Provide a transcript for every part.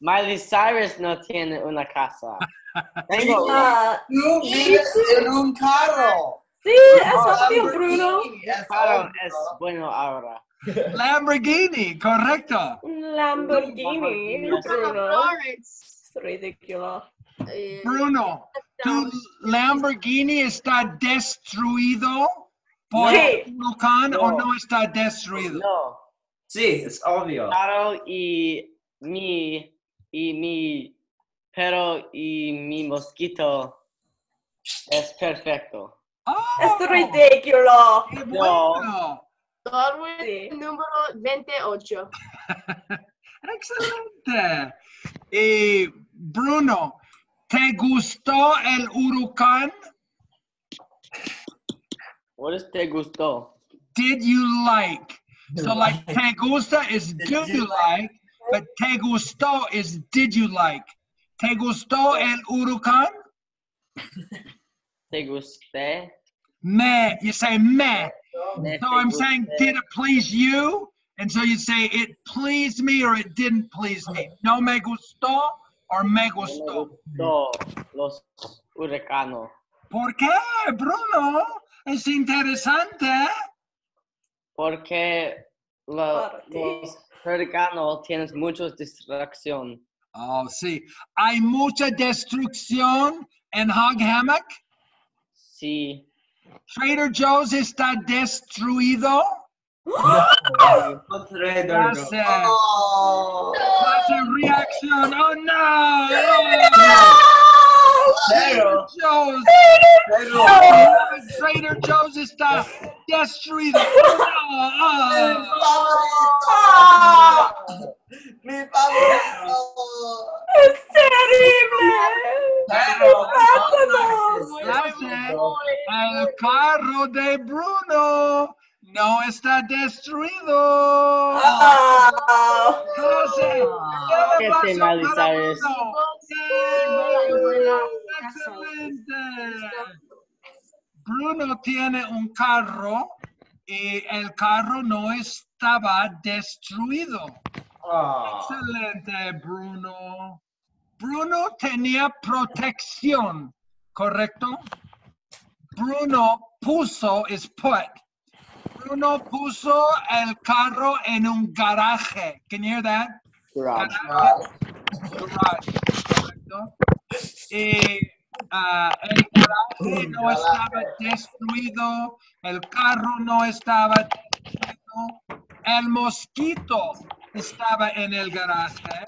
Miley Cyrus no tiene una casa. Tengo Ah, Tú vives en un carro. sí, es obvio, Lamborghini Bruno. es bueno ahora. Lamborghini, correcto. Un Lamborghini, Bruno. Es ridículo. Eh, Bruno, ¿tu Lamborghini está destruido por Sí. huracán o No. no está destruido? No, Sí, es obvio. claro y mi y mi perro y mi mosquito es perfecto. Oh, Es ridículo. qué No. bueno. Darwin Sí. número 28. Excelente. Y Bruno, ¿te gustó el huracán? What is te gustó? Did you like? So like te gusta is do you like, but te gustó is did you like? ¿Te gustó el huracán? ¿Te gusté? Me, you say me. Me So I'm saying, did it please you? And so you say, it pleased me or it didn't please me. No me gustó or me No me gustó. gustó los huracanos. ¿Por qué, Bruno? Es interesante. Porque la- los huracanos tienen mucha distracción. Oh, sí. Hay mucha destrucción en Hog Hammock. Sí, Trader Joe's está destruido. Clase, Oh. clase ¡Oh! reacción. Oh, no. Pero, Trader Joe's. Trader Joe's está destruido. Oh, ¡Ah! Mi favorito. Es terrible. Pero, el carro de Bruno no está destruido. Un ¿Qué para Cyrus? Bruno. Excelente. Bruno tiene un carro y el carro no estaba destruido. Oh. Excelente, Bruno. Bruno tenía protección, ¿correcto? Bruno puso, is put. Bruno puso el carro en un garaje. Can you hear that? garage. Garage, correcto. Y ah, el garaje no estaba destruido, el carro no estaba destruido, el mosquito estaba en el garaje,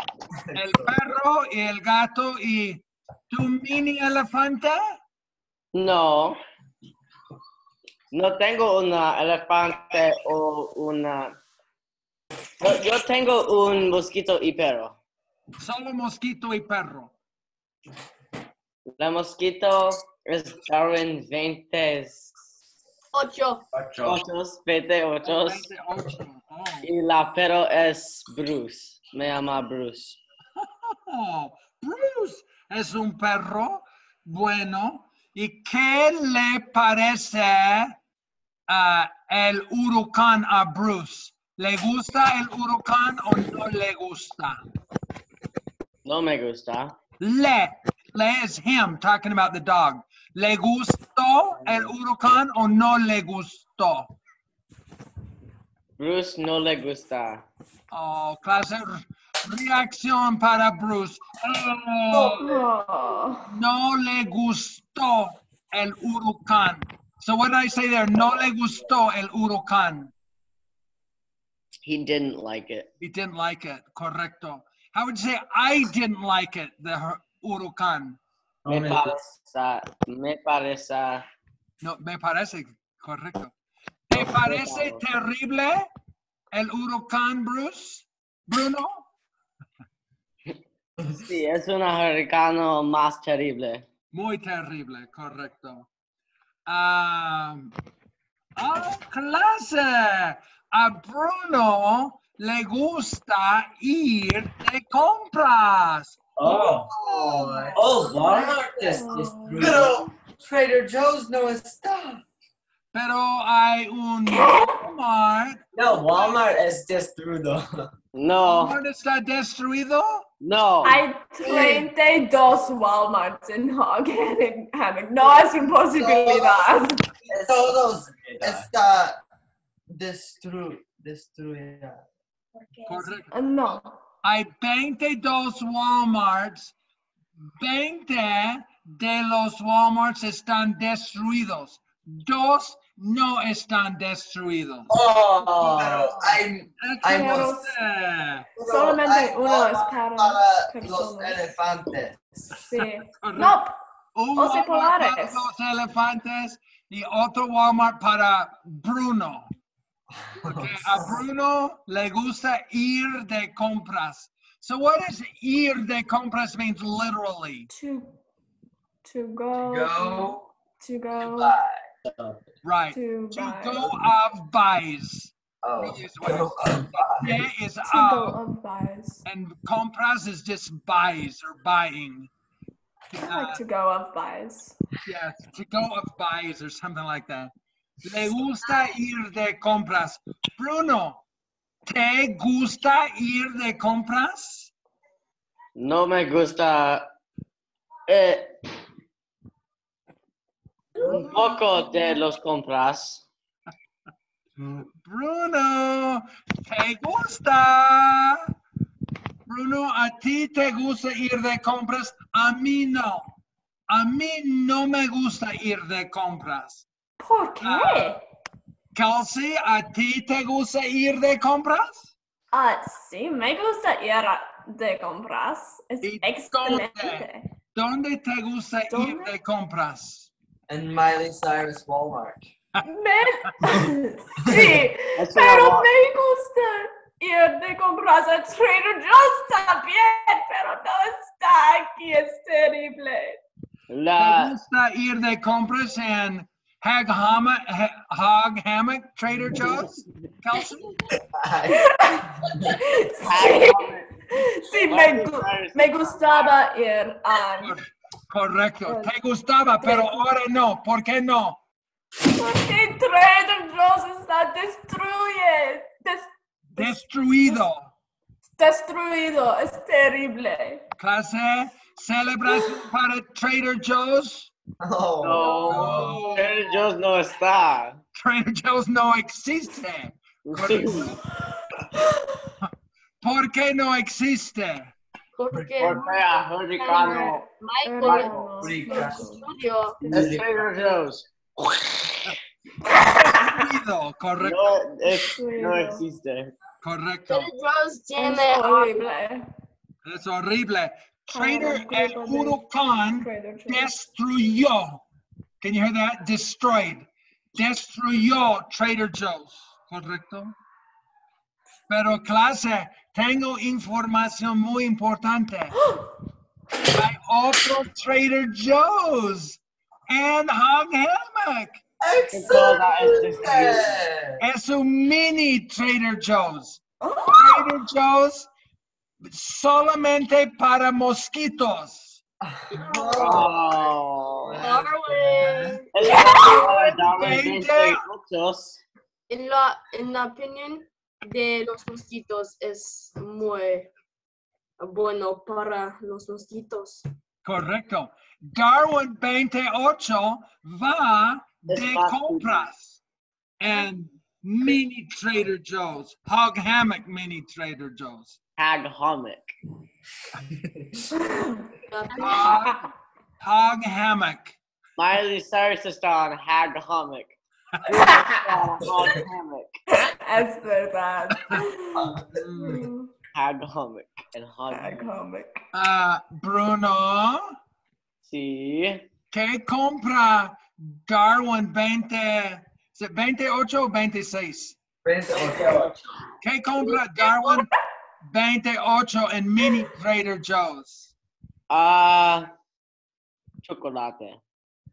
el perro y el gato y tu mini elefante. No. No tengo una elefante o una... Yo, yo tengo un mosquito y perro. Solo mosquito y perro. La mosquito es Darwin 20, 8. Ocho. 8, 28 28. Oh. y la perro es Bruce. Me llama Bruce. Oh, Bruce es un perro bueno. ¿Y qué le parece ah, el huracán a Bruce? ¿Le gusta el huracán o no le gusta? No me gusta. Le, le is him talking about the dog. ¿Le gustó el huracán o no le gustó? Bruce no le gusta. Oh, clase reacción para Bruce. Oh. Oh. no le gustó el huracán. So what did I say there? No le gustó el huracán. He didn't like it. He didn't like it. Correcto. How would you say I didn't like it, the hur- huracán? Me parece, me parece, No, me parece correcto. ¿Te parece terrible el huracán, Bruce? Bruno? sí, es un huracano más terrible. Muy terrible, correcto. Ah, oh, clase. A Bruno le gusta ir de compras. Oh. Oh, Walmart es destruido. Pero Trader Joe's no está. Pero hay un Walmart. No, Walmart es destruido. No, Walmart está destruido? no. Hay 32 Walmarts en Hog Hammock. No es una posibilidad. Todos está destru destruida. Correcto. No. Hay 22 Walmarts. 20 de los Walmarts están destruidos. Dos no están destruidos. Oh, pero hay, hay Pero- más- Excelente. Solamente hay uno es Walmart para los elefantes. Sí. No. Un Osos Walmart para los elefantes y otro Walmart para Bruno. Porque a Bruno le gusta ir de compras. So what does ir de compras means literally? To, to go. Go. To go. Bye. Right. To To buy. go of buys. Oh, Yes, go. Yeah is To go of of buys. and compras is just buys or buying. I Uh, like to go of buys. yeah, to go of buys or something like that. Le gusta ir de compras. Bruno, ¿te gusta ir de compras? No me gusta. Eh, un poco de los compras. Bruno, ¿te gusta? Bruno, ¿a ti te gusta ir de compras? A mí no. A mí no me gusta ir de compras. ¿Por qué? Kelsey, ¿a ti te gusta ir de compras? Ah, sí, me gusta ir de compras. Es ¿Y excelente. ¿Dónde te gusta ir ¿Dónde? de compras? And Miley Cyrus Walmart. Me... sí, pero me gusta ir de compras a Trader Joe's también, pero no está aquí, es terrible. ¿Te La, gusta ir de compras en Hog Hammock, Hog Hammock Trader Joe's? Kelsey? Sí, sí me, gu- me gustaba ir a... Cor- Correcto. Te gustaba, pero ahora no. ¿Por qué no? Porque Trader Joe's está destruye, des- Destruido. destruido, es terrible. Clase, celebración para Trader Joe's. Oh. no, Trader Joe's no está. Trader Joe's no existe. ¿Por qué no existe? Porque Porque Michael estudio. es Trader Joe's. Correcto. No, es- no existe. Correcto. Trader Joe's Es tiene horrible. Es horrible. Trader Ay, el qué huracán Trader Joe's. destruyó. Can you hear that? Destroyed. Destruyó Trader Joe's. Correcto. Pero clase, tengo información muy importante. Hay otro Trader Joe's en Hog Hammock. Excelente. Es un mini Trader Joe's. Oh, Trader Joe's solamente para mosquitos. Oh. Darwin. Es para Darwin Veinte. 28. En la, en la opinión de los mosquitos es muy bueno para los mosquitos. Correcto. Darwin 28 va de compras en mini Trader Joe's, Hog Hammock mini Trader Joe's. Hag Hummock. Hog, Hog Hammock. Miley Cyrus está en Hag Hummock. Hag Hummock. Es verdad. Mm. Hag Hummock. En Hag Hag Hummock. Hammock. Ah, Bruno, Sí. ¿qué compra Darwin 20, ¿es it 28 o 26? ¿Qué compra Darwin 28 en mini Trader Joe's? Ah. chocolate.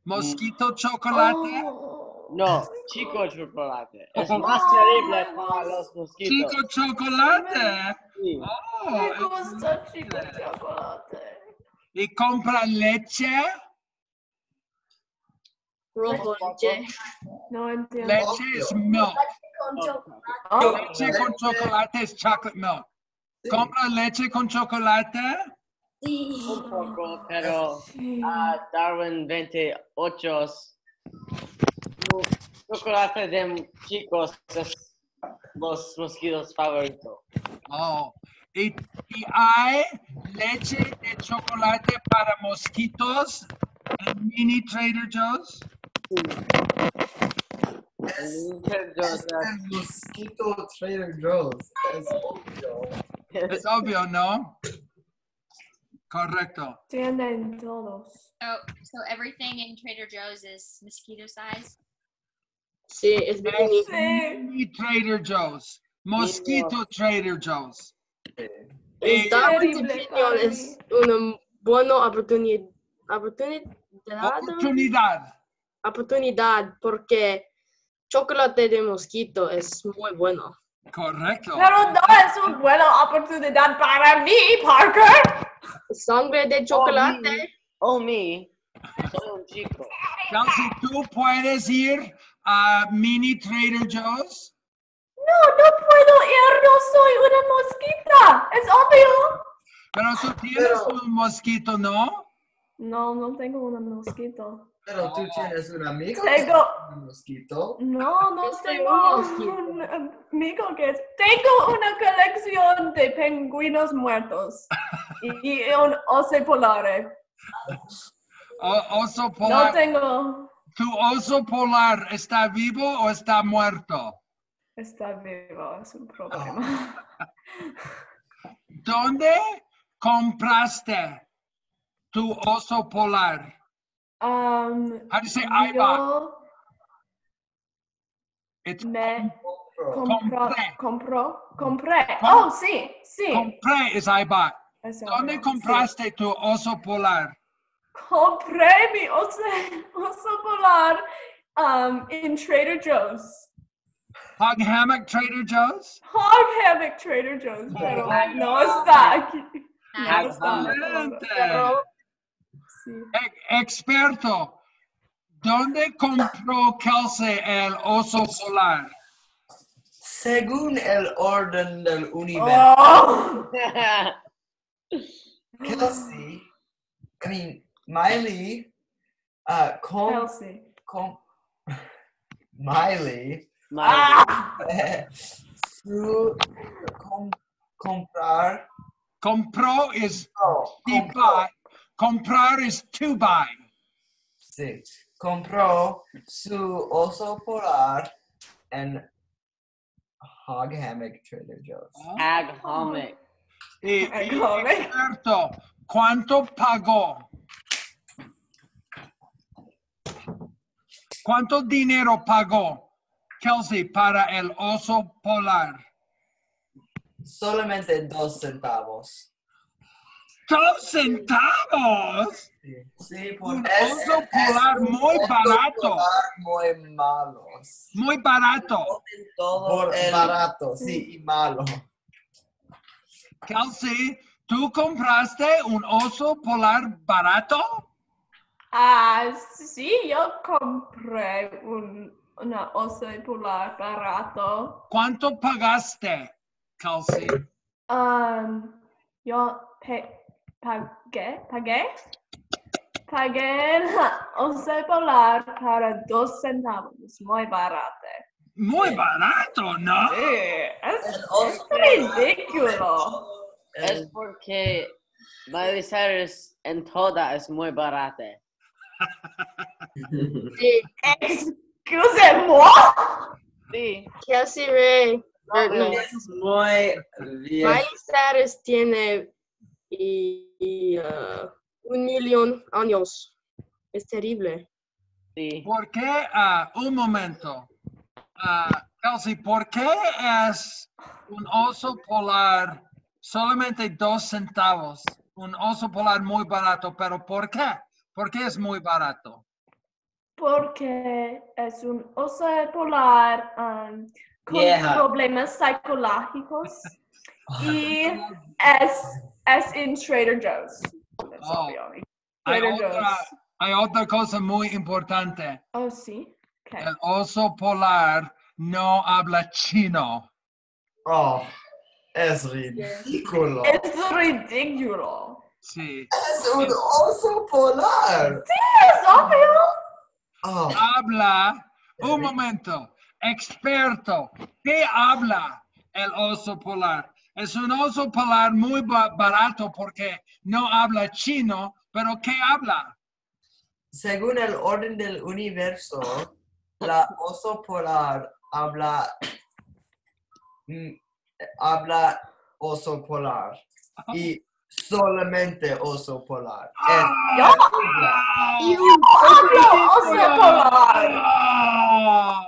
Mosquito chocolate. Oh. No, chico chocolate. Es más terrible para los mosquitos. Chico chocolate. Sí. Oh, Me es gusta chico chocolate. Y compra leche. Rojo leche. No entiendo. Leche es milk. Oh, Leche con chocolate es chocolate milk. ¿Compra leche con chocolate? Un poco, pero Sí. a Darwin 28. Su chocolate de chicos es los mosquitos favoritos. Oh. ¿Y, y hay leche de chocolate para mosquitos en mini Trader Joe's? Es, Trader es mosquito Trader Joe's. Es obvio. Es obvio, ¿no? Correcto. Tienen todos. So, so everything in Trader Joe's is mosquito size. Sí, es mini. Sí. Mini Trader Joe's. Mosquito Trader Joe's. Es una buena oportunidad, oportunidad, Oportunidad. oportunidad porque chocolate de mosquito es muy bueno. Correcto. Pero no es una buena oportunidad para mí, Parker. Sangre de chocolate. Oh, me. Soy un chico. ¿tú puedes ir a Mini Trader Joe's? No, no puedo ir, no soy una mosquita. Es obvio. Pero tú tienes Pero- un mosquito, ¿no? No, no tengo un mosquito. Pero tú Oh. tienes un amigo. Tengo, Un mosquito. no, no tengo un amigo que es. Tengo una colección de pingüinos muertos y, y un oso polar. O- oso No polar. tengo. ¿Tu oso polar está vivo o está muerto? Está vivo, es un problema. ¿Dónde compraste tu oso polar? Um, How do you say I bought? It's me Bro, compró, Compré. compró, compré. Com- Oh, sí, sí. compré is I bought. Eso ¿Dónde no, compraste tu oso polar? Compré mi oso, oso polar um, en Trader Joe's. Hog Hammock Trader Joe's? Hog Hammock Trader Joe's, pero no está aquí. No Nice. está. Sí. E- experto, ¿dónde compró Kelsey el oso polar? Según el orden del universo, Oh. Kelsey, I mean, Miley, uh, com, Kelsey. com, Miley, Ah. su com, comprar, Compró oh, buy. Comprar is to buy. sí, compró su oso polar en Hog Hammock Trader Joe's. Ah. Ag Homic. Y, y, Experto. experto, ¿cuánto pagó? ¿Cuánto dinero pagó Kelsey para el oso polar? Solamente dos centavos. ¡Dos centavos! Sí, sí Un por es- oso es polar un muy oso barato. polar muy malos. Muy barato. Todo Por el- barato, sí, y malo. Kelsey, ¿tú compraste un oso polar barato? Ah, sí, yo compré un una oso polar barato. ¿Cuánto pagaste, Kelsey? Um, yo pe- pagué, pagué, pagué la polar para dos centavos, muy barato. Muy barato, ¿no? Sí, es, es ridículo. Es porque Miley Cyrus en toda es muy barata. sí, Excusez-moi. Sí. Kelsey Ray, No, no, Es muy bien. Miley Cyrus tiene y, y, uh, un millón años. Es terrible. Sí. ¿Por qué? ah, un momento. Ah, Kelsey, ¿por qué es un oso polar solamente dos centavos? Un oso polar muy barato, pero ¿por qué? ¿Por qué es muy barato? Porque es un oso polar um, con problemas psicológicos y es, es en Trader Joe's. Oh. obvio. Hay Trader otra, Joe's. hay otra cosa muy importante. Oh, sí. Okay. El oso polar no habla chino. Oh, Es ridículo. Es ridículo. Sí. Es un oso polar. Sí, Es obvio. Oh, Habla, un momento, experto, ¿qué habla el oso polar? Es un oso polar muy ba- barato porque no habla chino, pero ¿qué habla? según el orden del universo, la oso polar habla mm, habla oso polar y solamente oso polar. Ah, hablo oso polar. ah,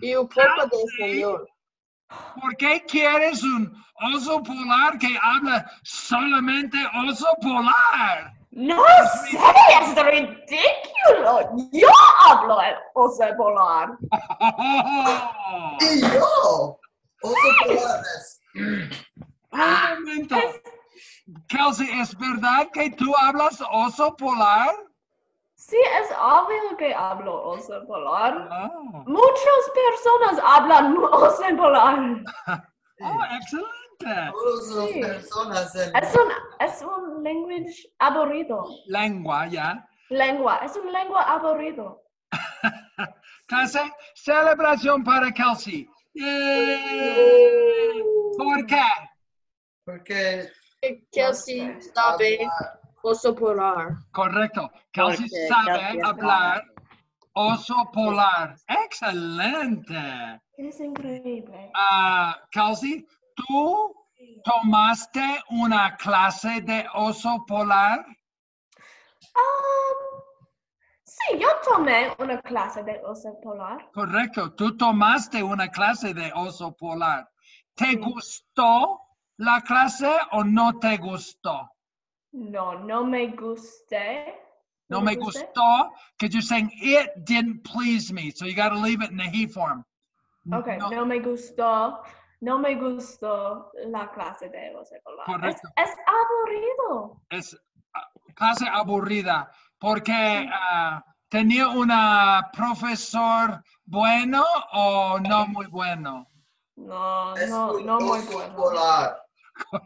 Y un poco de español. ¿Por qué quieres un oso polar que habla solamente oso polar? No sé, es ridículo. Yo hablo el oso polar. y yo oso polar es Un momento. Kelsey, ¿es verdad que tú hablas oso polar? Sí, es obvio que hablo oso polar. Oh, Muchas personas hablan oso polar. oh excelente. Sí. personas en Es un, es un language aburrido. Lengua, ¿ya? Lengua, es un lengua aburrido. Clase, celebración para Kelsey. Yay. ¿Por qué? porque Kelsey sabe oso polar. Correcto. Kelsey Porque sabe Kelsey hablar oso polar. Excelente. Es increíble. Ah, Kelsey, ¿tú tomaste una clase de oso polar? Um, sí, yo tomé una clase de oso polar. Correcto, tú tomaste una clase de oso polar. ¿Te Sí. gustó la clase o no te gustó? No, no me gusté. No me gustó, because you're saying it didn't please me, so you got to leave it in the he form. Ok, No, no me gustó. No me gustó la clase de oso polar. Es, aburrido. es ah, clase aburrida, porque ah, tenía una profesor bueno o no muy bueno. No, es no, no muy bueno.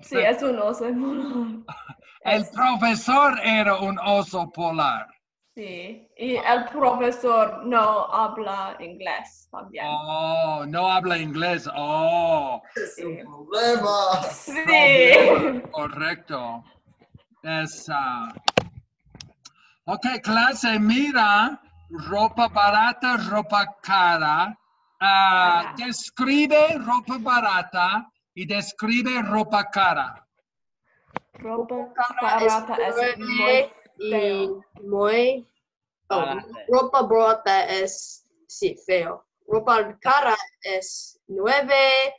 Sí, es un oso. El Es- profesor era un oso polar. Sí, y el profesor no habla inglés también. Oh, no habla inglés. Oh, Es un problema. Sí. correcto. Es, ok, clase, mira, ropa barata, ropa cara. Ah, Cara. describe ropa barata y describe ropa cara. Ropa Cara es barata es muy nueve y feo. muy... oh, ropa barata es, sí, feo. Ropa cara es nueve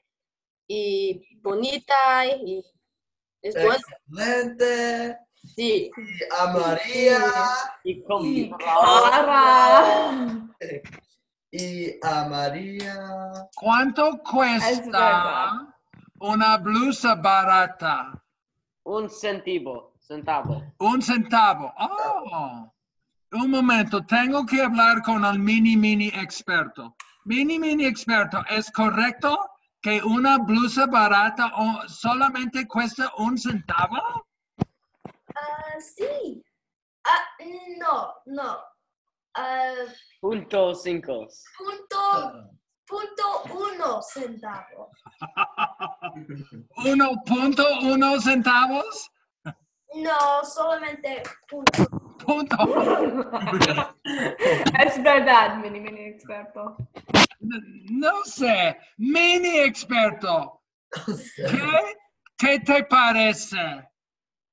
y bonita y es Excelente. sí. Y amaría. Y con Y cara. Y amaría. ¿Cuánto cuesta una blusa barata? Un centavo, centavo. Un centavo. Oh. Un momento, tengo que hablar con el mini mini experto. Mini mini experto, ¿es correcto que una blusa barata o- solamente cuesta un centavo? Ah, sí. Ah, no, no. Ah, Punto cinco. punto, punto uno centavo. ¿Uno punto uno centavos? No, solamente punto. Punto. Es verdad, mini mini experto. No sé, mini experto. ¿Qué, qué te parece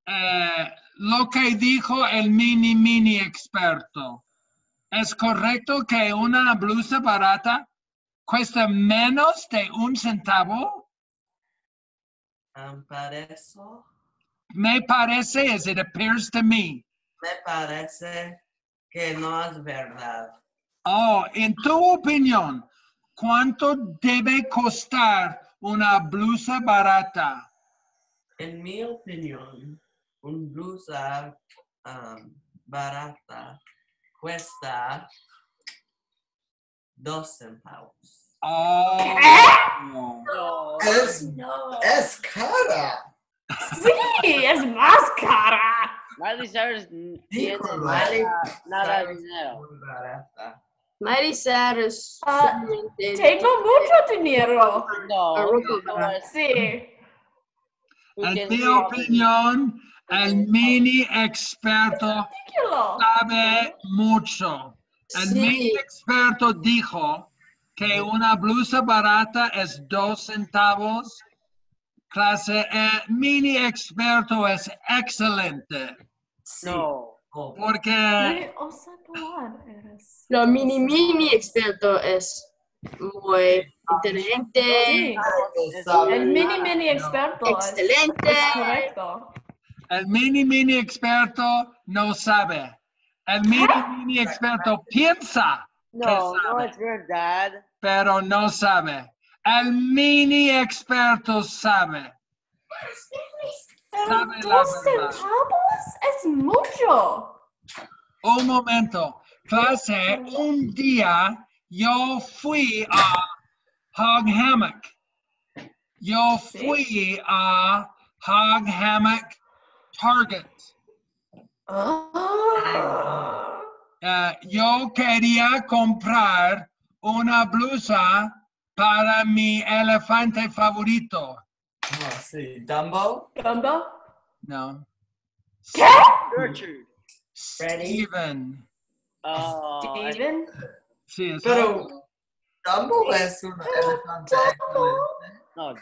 eh, lo que dijo el mini mini experto? ¿Es correcto que una blusa barata cuesta menos de un centavo? Um, para eso, Me parece, as it appears to me. me parece que no es verdad. Oh, en tu opinión, ¿cuánto debe costar una blusa barata? En mi opinión, un blusa um, barata cuesta dos centavos. Oh. No. Es, No. es cara. Sí, es más cara. Miley Cyrus tiene Dijo nada, Miley nada de Cyrus dinero. muy barata. Miley Cyrus Ah, solamente Tengo mucho dinero. No, A ropa no barata. es- Sí. En tiene mi dinero. opinión, el mini experto Ridículo. sabe mucho. El Sí. mini experto dijo que una blusa barata es dos centavos. Clase E, mini experto es excelente Sí. No. Porque. Lo mini mini experto es muy inteligente, Sí. no El mini mini experto es- excelente. es correcto. el mini mini experto no sabe. El mini mini experto piensa No, que no es verdad. pero no sabe. El mini experto sabe. Pero Sabe dos centavos es mucho. Un momento, clase, un día yo fui a Hog Hammock. Yo fui a Hog Hammock Target. Ah. Eh, yo quería comprar una blusa para mi elefante favorito. No, sí. Dumbo. ¿Dumbo? No. Gertrude. Steven. Oh, Steven? Sí, es Pero Dumbo es un elefante excelente. No,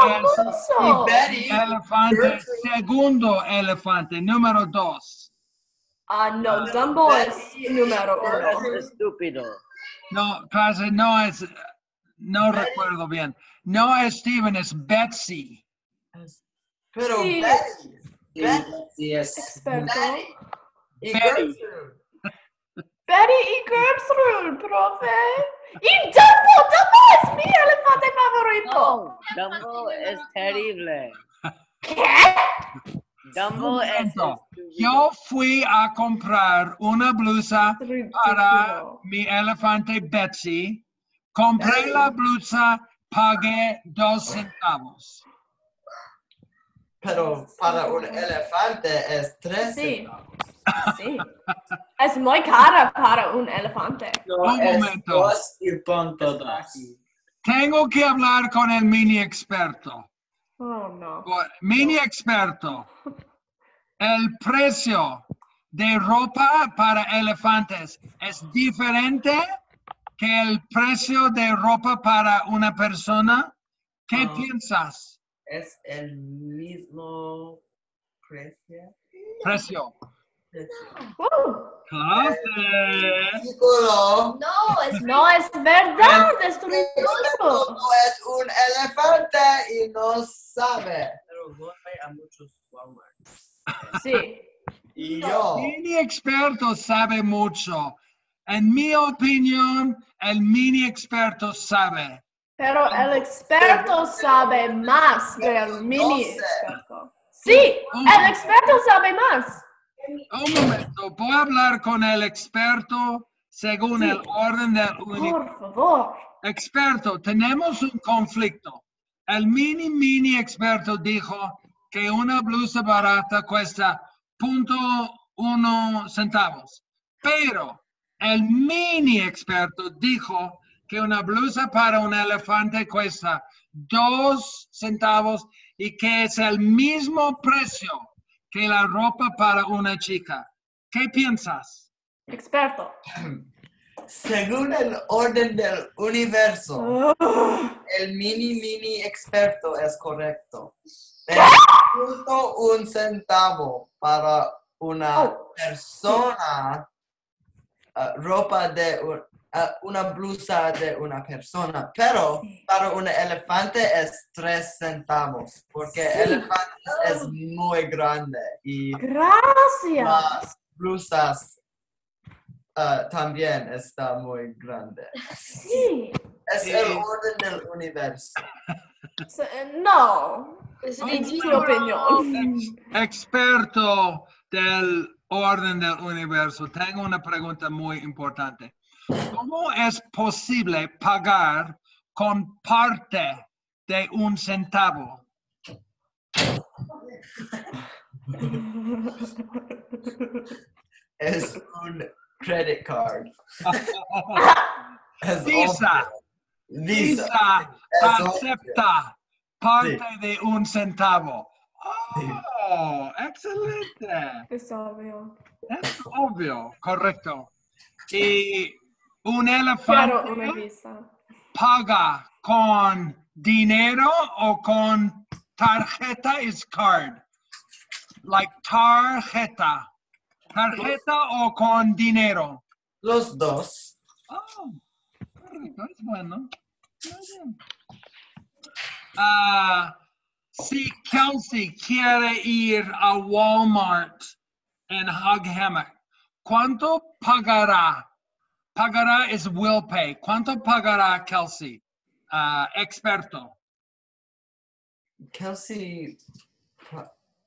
famoso. Elefante, segundo elefante, número dos. Ah, no, Dumbo es número Es uno. estúpido. No, clase, no es, no recuerdo bien. No es Steven, es Betsy. Pero Sí. Betty. Sí, Betty. sí es. Experto. Betty. Y Betty. Betty y Gertrude, profe. Y Dumbo, Dumbo es mi elefante favorito. No, Dumbo es terrible. ¿Qué? Dumbo Un es. Yo fui a comprar una blusa para mi elefante Betsy. Compré la blusa, pagué dos centavos. Pero para un elefante es tres Sí. centavos. Sí. Es muy cara para un elefante. No, Un es momento. dos y punto dos. Tengo que hablar con el mini experto. Oh, no. Mini experto. El precio de ropa para elefantes es diferente que el precio de ropa para una persona. ¿Qué Ah. piensas? Es el mismo precio. Precio. Ridículo. No, es no es verdad, es ridículo. No es un elefante y no sabe. Pero voy a muchos Walmart. Sí. Y yo. Mini experto sabe mucho. En mi opinión, el mini experto sabe. Pero el experto sabe más que el mini experto. Sí, el experto sabe más. Un momento, voy a hablar con el experto según Sí. el orden del universo. Por favor. Experto, tenemos un conflicto. El mini mini experto dijo que una blusa barata cuesta punto uno centavos. Pero el mini experto dijo que una blusa para un elefante cuesta dos centavos y que es el mismo precio que la ropa para una chica. ¿Qué piensas? Experto. Según el orden del universo, Ugh. el mini mini experto es correcto. Es punto un centavo para una Oh, persona, ah, ropa de un- una blusa de una persona, pero para un elefante es tres centavos, porque elefante es muy grande y Gracias. las blusas ah, también está muy grande. Sí. Es Sí. el orden del universo. Se- No. Es mi opinión. experto del orden del universo, tengo una pregunta muy importante. ¿Cómo es posible pagar con parte de un centavo? Es un credit card. Es Visa. Visa. Visa Es obvio. acepta parte de un centavo. Sí. Oh, excelente. Es obvio. Es obvio, correcto. Y un elefante visa. paga con dinero o con tarjeta is card. Like tarjeta. Tarjeta o con dinero. Los dos. Oh, correcto, es bueno. Muy bien. Ah, si Kelsey quiere ir a Walmart en Hog Hammock, ¿cuánto pagará? Pagará is will pay. ¿Cuánto pagará Kelsey? Ah, experto. Kelsey,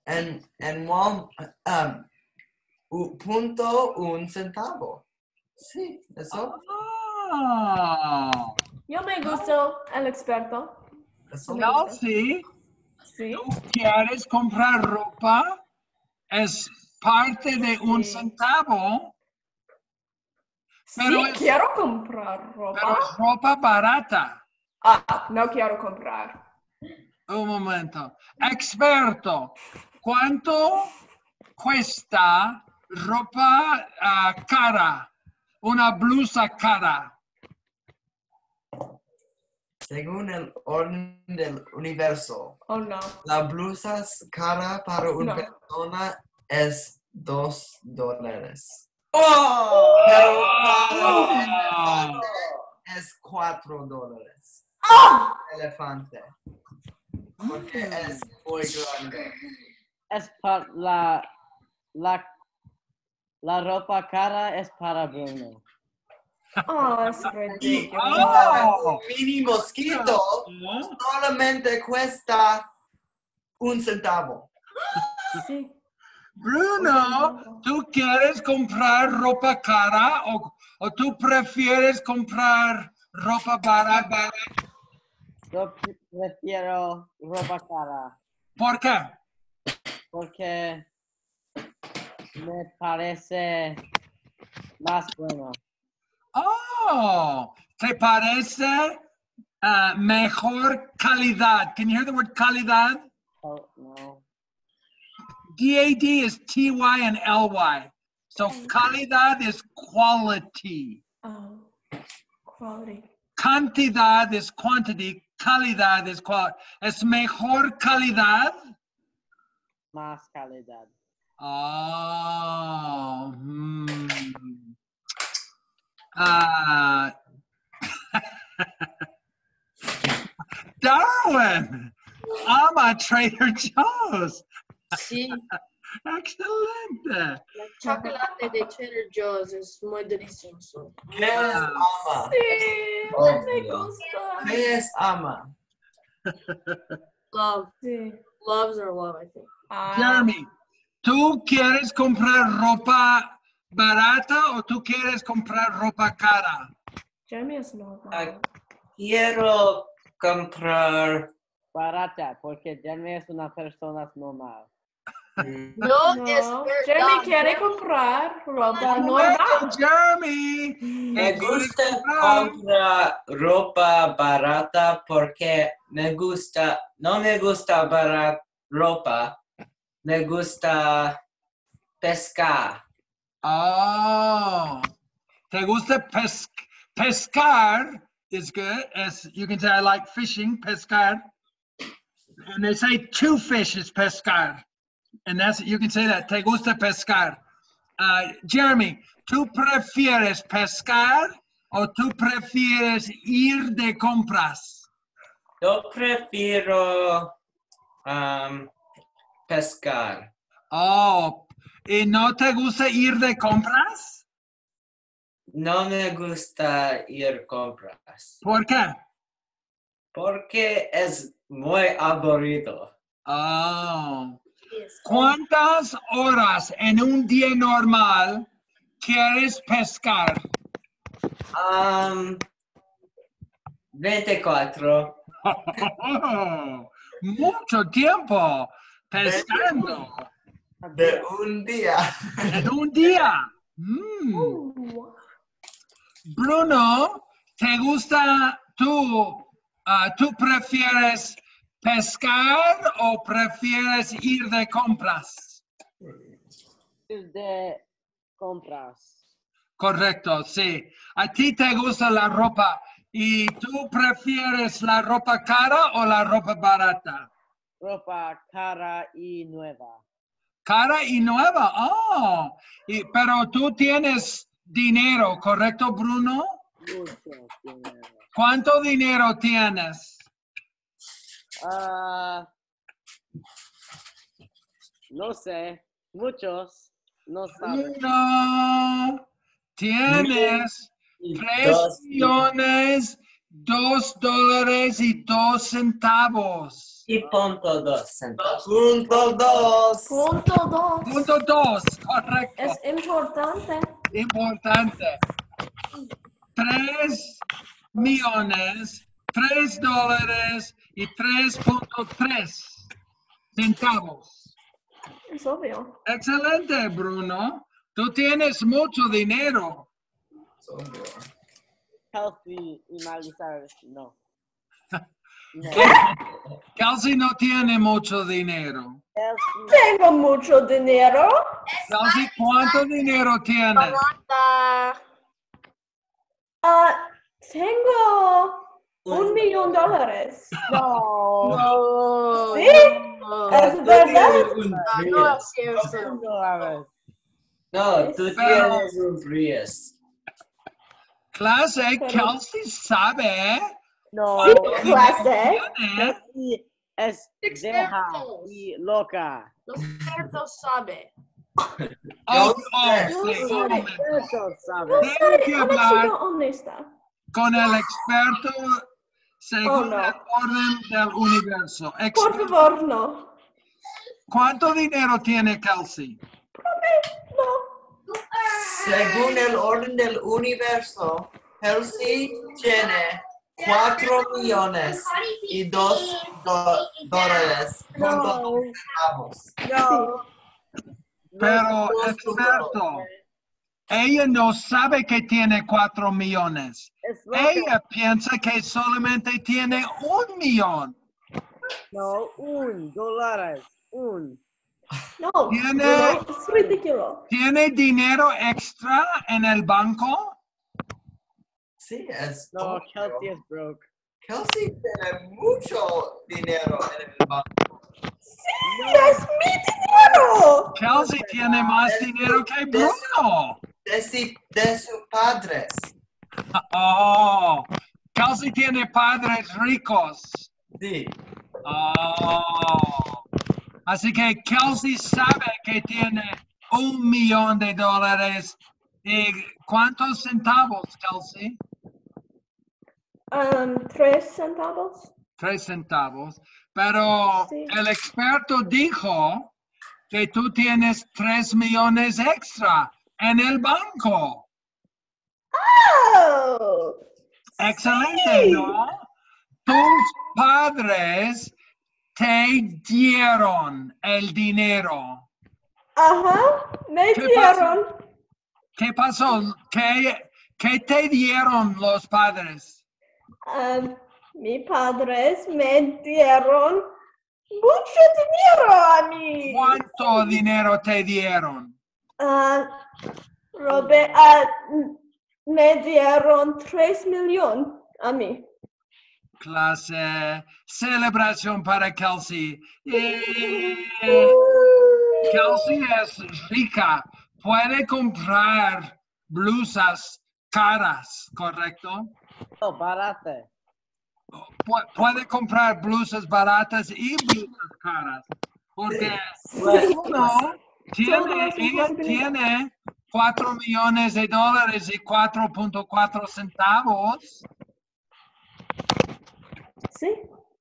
en, en Walmart, um, punto un centavo. Sí, eso. Ah, Yo me gustó el experto. eso. Kelsey, Sí. ¿tú quieres comprar ropa? Es parte de un Sí. centavo, Pero sí, es- quiero comprar pero ropa. es ropa barata. Ah, no quiero comprar. Un momento. Experto, ¿cuánto cuesta ropa ah, cara? Una blusa cara. Según el orden del universo, Oh no. la blusa cara para una No. persona es dos dólares. Oh! Ah. elefante es cuatro dólares. ¡Ah! Elefante. Porque es muy grande. Es para la, la, la ropa cara es para Bruno. Oh, es Y ridículo. Oh. un mini mosquito solamente cuesta un centavo. Sí. Bruno, ¿tú quieres comprar ropa cara o, o tú prefieres comprar ropa barata? Yo prefiero ropa cara ¿Por qué? porque me parece más bueno. Oh, ¿te parece ah, mejor calidad? Can you hear the word calidad? Oh, no. DAD is TY and LY. So calidad is quality. Oh, quality. Cantidad is quantity. Calidad is quality. Es mejor calidad. Más calidad. Oh. hmm. Ah. Darwin, I'm a Trader Joe's. Sí, Excelente. el chocolate de Trader Joe's es muy delicioso. ¿Qué es ama? Sí, Oh, me gusta. ¿Qué es ama? Love. Sí. Loves are love, I think. Ah, Jeremy, ¿tú quieres comprar ropa barata o tú quieres comprar ropa cara? Jeremy es normal. Ah, Quiero comprar. Barata, porque Jeremy es una persona normal. Mm, No, No, es Jeremy quiere comprar ropa Un normal. momento, Jeremy. Me gusta comprar? comprar ropa barata porque me gusta, no me gusta barat ropa, me gusta pescar. Oh, ¿te gusta pes pescar? Is good. As you can say, I like fishing, pescar. And they say two fish is pescar. And that's, you can say that, te gusta pescar. Uh, Jeremy, ¿tú prefieres pescar o tú prefieres ir de compras? Yo prefiero um, pescar. Oh, ¿y no te gusta ir de compras? No me gusta ir compras ¿Por qué? porque es muy aburrido. Oh. ¿Cuántas horas en un día normal quieres pescar? Um, 24. Mucho tiempo pescando De un día. en un día. Mm. Bruno, ¿te gusta tú? ah, ¿Tú prefieres pescar o prefieres ir de compras? De compras. Correcto, sí. ¿A ti te gusta la ropa y tú prefieres la ropa cara o la ropa barata? Ropa cara y nueva. Cara y nueva. Oh, y, pero tú tienes dinero, ¿correcto, Bruno? Mucho dinero. ¿Cuánto dinero tienes? Ah, no sé. Muchos. No saben. Bruno, tienes tres millones, dos dólares y dos centavos. y punto dos centavos. Punto dos. Punto dos. Punto dos, correcto. Es importante. Importante. Tres millones, tres dólares y tres punto tres centavos. Es obvio. Excelente, Bruno. Tú tienes mucho dinero. Healthy y Malizar, no. No. Kelsey no tiene mucho dinero. Tengo mucho dinero. Kelsey, ¿cuánto dinero tienes? Ah, tengo un millón de dólares. No. No. ¿Sí? No, ¿Es verdad? un no Prius. es cierto. No. No, tú tienes un Prius. Clase, Kelsey sabe. No. cuánto dinero clase. tiene. Healthy es deja y loca. Los expertos saben. Oh, oh, sé. sí, Yo un sé. momento. Tengo que hablar con el experto según Oh, no. el orden del universo. Por favor, no. ¿Cuánto dinero tiene Kelsey? No. Según el orden del universo, Kelsey tiene 4 millones y 2 dólares. Punto dos centavos. No. Pero, experto, ella no sabe que tiene cuatro millones. Ella piensa que solamente tiene un millón. No, un dólares. Un. No. Tiene- no, Es ridículo. ¿Tiene dinero extra en el banco? Sí, es No, obvio. Kelsey es broke. Kelsey tiene mucho dinero en el banco. ¡Es mi dinero! Kelsey tiene más dinero que Bruno. De, si- de sus padres. Oh, Kelsey tiene padres ricos. Sí. Oh. Así que Kelsey sabe que tiene un millón de dólares. ¿Y cuántos centavos, Kelsey? Um, tres centavos. Tres centavos. Pero Sí. el experto dijo que tú tienes tres millones extra en el banco. Oh. Excelente, Sí. ¿no? Tus padres te dieron el dinero. Ajá. Me ¿Qué dieron. ¿Qué pasó? ¿Qué, qué te dieron los padres? Um, mis padres me dieron mucho dinero a mí. ¿Cuánto dinero te dieron? Ah, Robert, ah, me dieron tres millones a mí. Clase, celebración para Kelsey. Eh, Kelsey es rica, puede comprar blusas caras, ¿correcto? No, barate. Pu- puede comprar blusas baratas y blusas caras, porque uno tiene, ella tiene 4 millones de dólares y 4.4 centavos. Sí.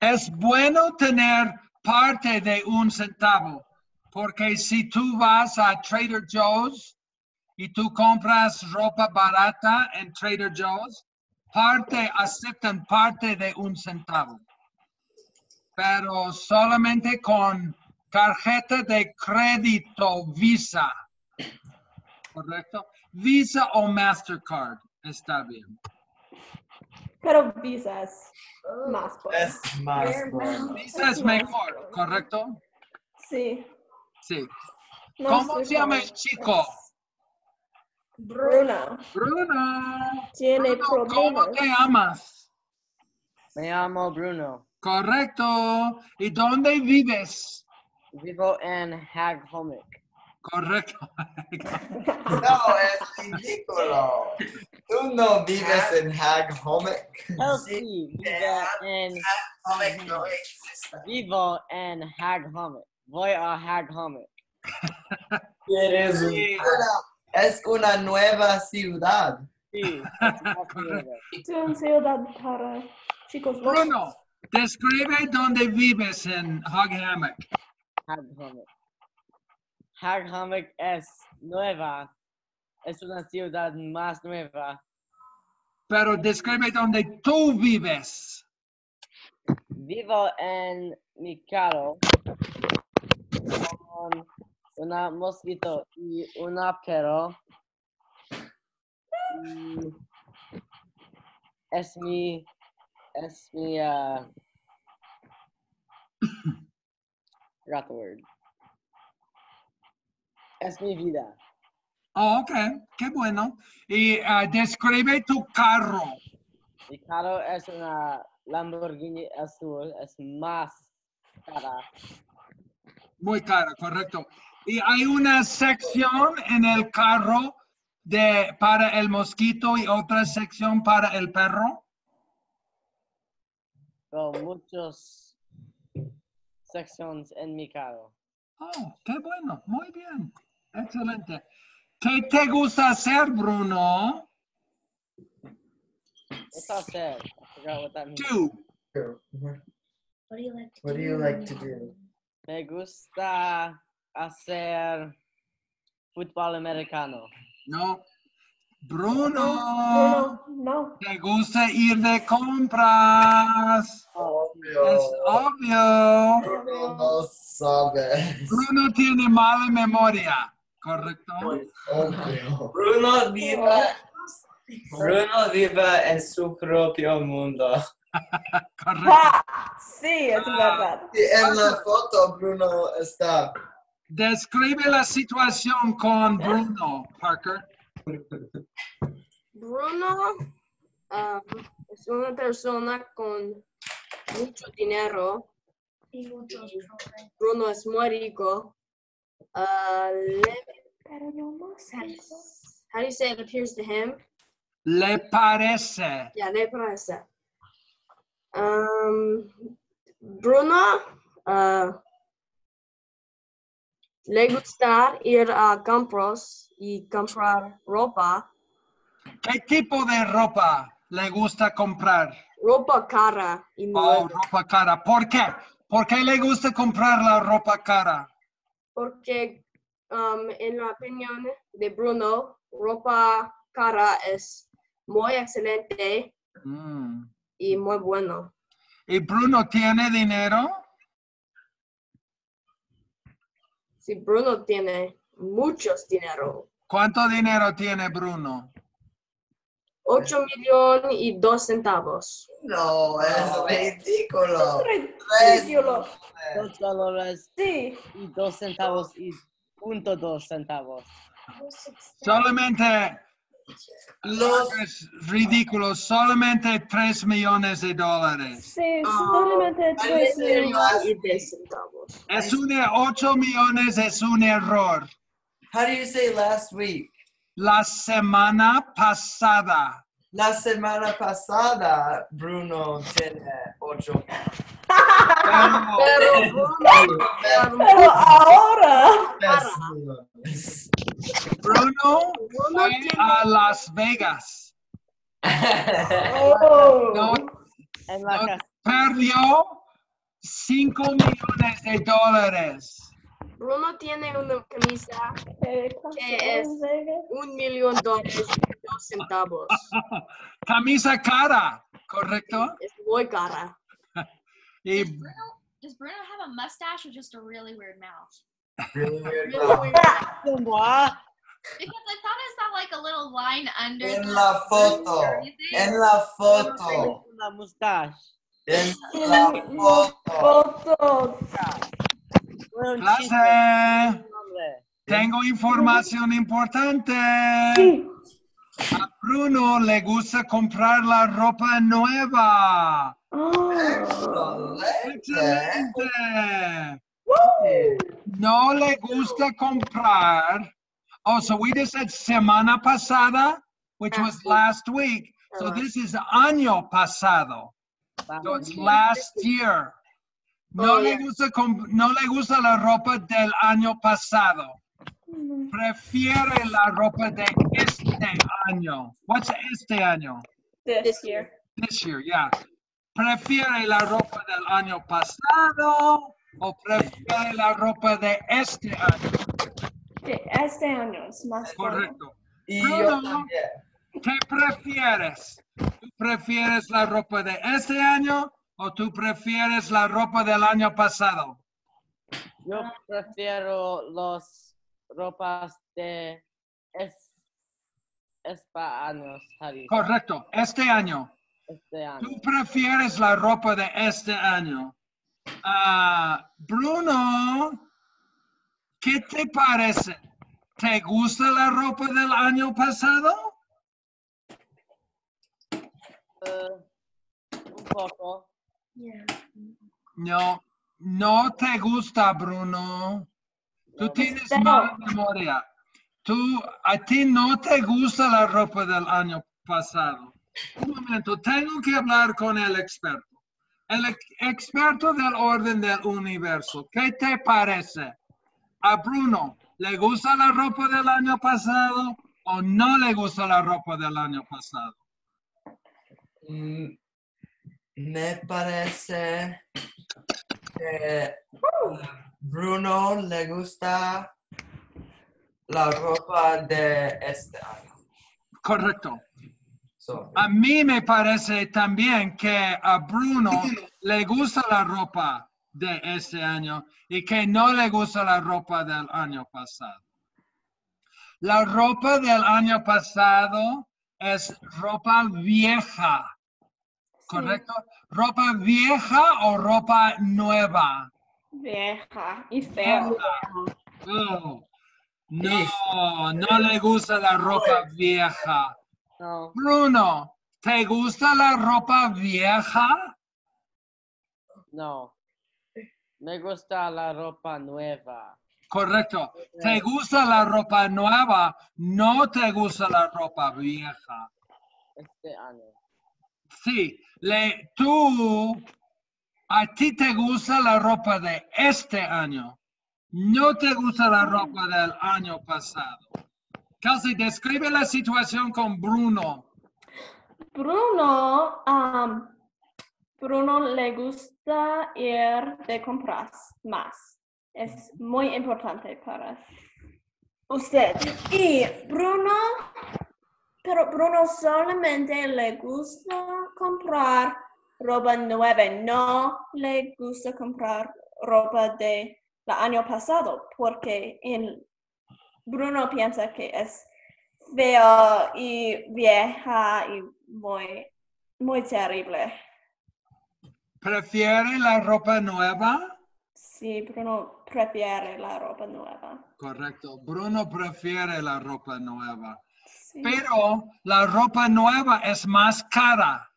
Es bueno tener parte de un centavo, porque si tú vas a Trader Joe's y tú compras ropa barata en Trader Joe's, parte, aceptan parte de un centavo. Pero solamente con tarjeta de crédito Visa. ¿Correcto? Visa o Mastercard. Está bien. Pero Visa es más bueno. Es más bueno. Visa es mejor, ¿correcto? Sí. Sí. No ¿Cómo se llama el chico? Bruno. Bruno. Tiene Bruno, ¿Cómo problemas. te llamas? Me llamo Bruno. Correcto. ¿Y dónde vives? Vivo en Hag Homic. Correcto. No, es ridículo. Tú no vives en Hag Homic. Chelsea oh, vive en Homic no existe. Vivo en Hag Homic. Voy a Hag Homic. Eres un Sí. Una- es una nueva ciudad. Sí, es más nuevo. Es una ciudad para chicos. Bruno, describe dónde vives en Hog Hammock. Hag Homic. Hag Homic es nueva. Es una ciudad más nueva. Pero describe dónde tú vives. Vivo en mi carro con una mosquito y una perro. Y es mi, es mi, uh, word. Es mi vida. Oh, ok, qué bueno. Y ah, describe tu carro. Mi carro es una Lamborghini azul, es más cara. Muy caro, correcto. Y hay una sección en el carro de, para el mosquito y otra sección para el perro. Con muchos secciones en mi carro. Oh, qué bueno, muy bien. Excelente. ¿Qué te gusta hacer, Bruno? What's that say? I forgot what that means. Tú. What do you like to What do you like to do? Me gusta hacer fútbol americano. No. Bruno. Bruno, no. ¿Te gusta ir de compras? Es obvio. Bruno no sabe. Bruno tiene mala memoria, ¿correcto? Bruno vive, Bruno vive en su propio mundo. Correcto. Ah, sí, es verdad. Y en la foto Bruno está. Describe la situación con Bruno, Parker. Bruno um, es una persona con mucho dinero. Y muchos. Bruno es muy rico. Uh, how do you say it appears to him? Le parece. Ya, le parece. Um, Bruno uh, le gusta ir a compras y comprar ropa, ¿Qué tipo de ropa le gusta comprar? ropa cara y Oh, nueva, ropa cara. ¿Por qué? ¿Por qué le gusta comprar la ropa cara? Porque um, en la opinión de Bruno, ropa cara es muy excelente Mm. y muy bueno. ¿Y Bruno tiene dinero? Si Bruno tiene muchos dinero, ¿Cuánto dinero tiene Bruno? 8 millones y 2 centavos. No, es ridículo. Es ridículo. Dólares Sí. y dos centavos y punto dos centavos. Solamente, Los es ridículo, solamente 3 millones de dólares. Sí, Ah, solamente tres parece mil. más- y 10 centavos. Es un 8 millones es un error. How do you say last week? La semana pasada. La semana pasada Bruno tiene ocho. Pero Pero Bruno, Pero ahora. Bruno Bruno fue tiene a Las Vegas. Oh. No, perdió 5 millones de dólares. Bruno tiene una camisa ¿Qué es? un millón dólares y dos centavos. Camisa cara, ¿correcto? Es muy cara. Y Does Bruno, does Bruno have a mustache or just a really weird mouth? Really weird. Moi, Because I thought I saw like a little line under En the la foto. En la foto. una mustache. En la foto. Foto. Fue un chiste. Clase. Tengo información importante. Sí. A Bruno le gusta comprar la ropa nueva. Oh. Excelente. No le gusta comprar. Oh, so we just said semana pasada, which was last week. So this is año pasado. So it's last year. No Oh, le yeah. gusta no le gusta la ropa del año pasado. Prefiere la ropa de este año. What's este año? This year. This year, yeah. ¿Prefiere la ropa del año pasado o prefiere la ropa de este año? De Este año es más. Correcto. Y yo Bruno. ¿Qué prefieres? ¿Tú prefieres la ropa de este año o tú prefieres la ropa del año pasado? Yo prefiero los ropas de es, años, Harry. Correcto, este año. Este año. ¿Tú prefieres la ropa de este año? Ah, Bruno, ¿qué te parece? ¿Te gusta la ropa del año pasado? Eh, un poco. No, no te gusta, Bruno. Tú tienes mala memoria. Tú, a ti no te gusta la ropa del año pasado. Un momento, tengo que hablar con el experto. El ex- experto del orden del universo. ¿Qué te parece? A Bruno, ¿le gusta la ropa del año pasado o no le gusta la ropa del año pasado? Mm, Me parece que Bruno le gusta la ropa de este año. Correcto. So, A mí me parece también que a Bruno le gusta la ropa de este año y que no le gusta la ropa del año pasado. La ropa del año pasado es ropa vieja, ¿correcto? ¿Ropa vieja o ropa nueva? Vieja y fea. No, no le gusta la ropa vieja. No, Bruno, ¿te gusta la ropa vieja? no. Me gusta la ropa nueva. Correcto. ¿Te gusta la ropa nueva? No te gusta la ropa vieja. Este año. Sí, le, tú, a ti te gusta la ropa de este año. No te gusta la ropa del año pasado. Kelsey, describe la situación con Bruno. Bruno, um, Bruno le gusta ir de compras más. Es muy importante para usted. Y Bruno, pero Bruno solamente le gusta comprar ropa nueva, no le gusta comprar ropa de el año pasado, porque en Bruno piensa que es feo y vieja y muy, muy terrible. ¿Prefiere la ropa nueva? Sí, Bruno prefiere la ropa nueva. Correcto. Bruno prefiere la ropa nueva. Sí, Pero la ropa nueva es más cara.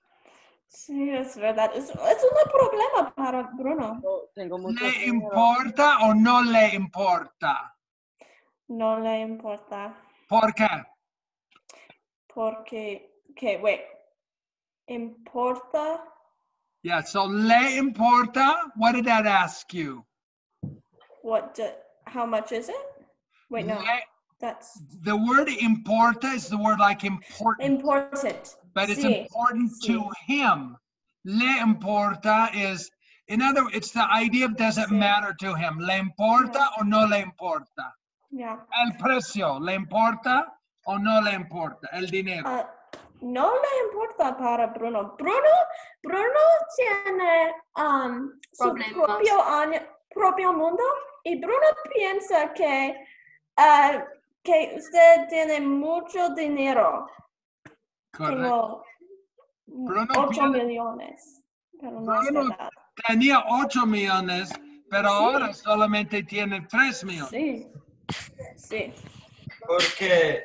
Sí, es verdad. Es, es un problema para Bruno. Yo tengo mucho ¿Le dinero. importa o no le importa? No le importa ¿Por qué? porque, que, wait, importa, Yeah, so le importa. What did that ask you? what, do, how much is it? Wait, no, Le- that's the word importa is the word like important, important. But it's sí, important to him. Le importa is In other words, it's the idea of does it Sí. matter to him? ¿Le importa o no le importa? Ya. El precio, ¿le importa o no le importa? El dinero. Ah, no le importa para Bruno. Bruno, Bruno tiene um, su propio, año- propio mundo y Bruno piensa que, ah, que usted tiene mucho dinero. Correcto. Tengo Bruno 8 piensa- millones, pero no Bruno-. Tenía 8 millones, pero Sí. ahora solamente tiene 3 millones. Sí, sí. Porque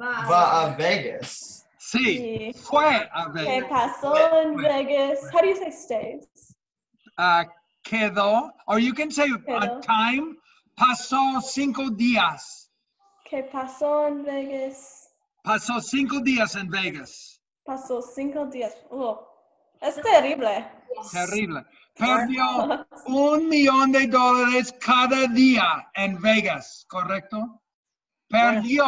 va a Vegas. Sí, Sí. fue a ¿Qué Vegas. pasó en Vegas? How do you say stays? Ah, quedó, or you can say a Quedó. time, pasó cinco días. ¿Qué pasó en Vegas? Pasó cinco días en Vegas. Pasó cinco días. Oh, es terrible. Terrible. Perdió un millón de dólares cada día en Vegas, ¿correcto? Perdió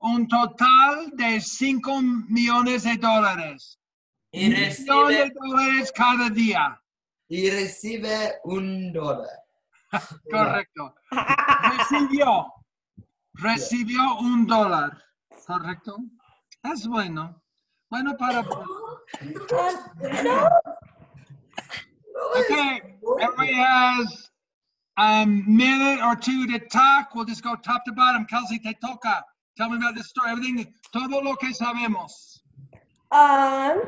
un total de cinco millones de dólares. Y Un millón de recibe, dólares cada día. y recibe un dólar. Correcto. Recibió. Recibió un dólar. ¿Correcto? Es bueno. Bueno para... Okay, everybody has a minute or two to talk. We'll just go top to bottom. Kelsey, te toca. Tell me about this story. Everything, todo lo que sabemos. Um,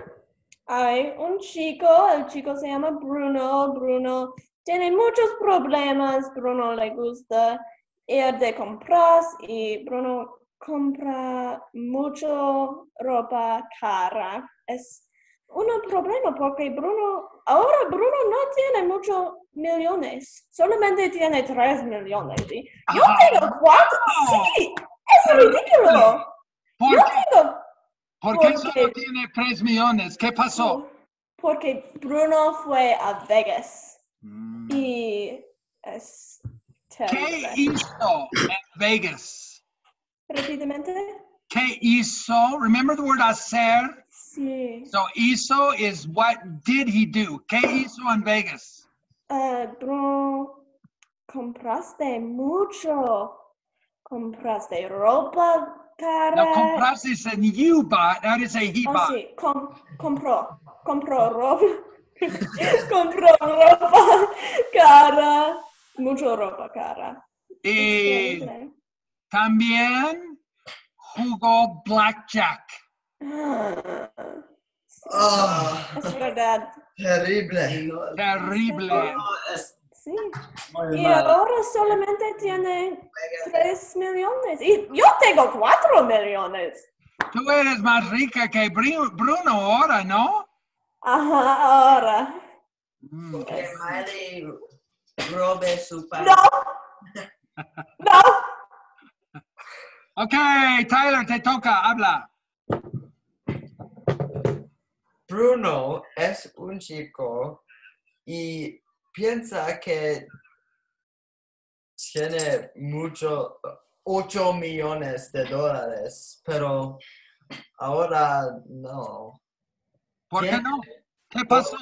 hay un chico, el chico se llama Bruno. Bruno tiene muchos problemas. Bruno le gusta ir de compras y Bruno compra mucho ropa cara. Es un problema porque Bruno, ahora Bruno no tiene muchos millones, solamente tiene tres millones. y yo Ah. tengo cuatro. Sí, es ridículo. ¿Por, Yo tengo por qué porque- solo tiene 3 millones? ¿Qué pasó? Porque Bruno fue a Vegas Mm. y es ¿Qué terrible. hizo en Vegas? Rápidamente. ¿Qué hizo? Remember the word hacer? Sí. So hizo is what did he do? ¿Qué hizo en Vegas? Bruno, compraste mucho. Compraste ropa cara. No, compraste en you bought. Do you say he Ah, bought? sí, com- compró. Compró ropa. compró ropa cara. Mucho ropa cara. Y. también jugó blackjack. Ah, es verdad. terrible. Terrible. Sí. muy Y ahora solamente tiene 3 millones. Y yo tengo 4 millones. Tú eres más rica que Bru- Bruno ahora, ¿no? Ajá, ahora. Mm. Que Miley robe su padre. No. No. Ok, Tyler, te toca, habla. Bruno es un chico y piensa que tiene mucho, 8 millones de dólares, pero ahora no. ¿Por qué no? ¿Qué pasó?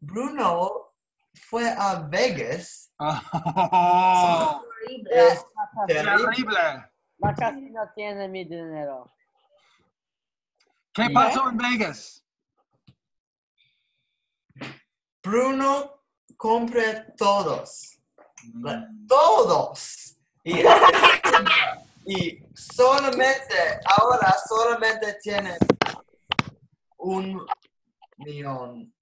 Bruno fue a Vegas. Oh, Es terrible. terrible. La casino tiene mi dinero. ¿Qué pasó en Vegas? Bruno compra todos. Mm. Todos. Y, y solamente, ahora solamente tiene un millón.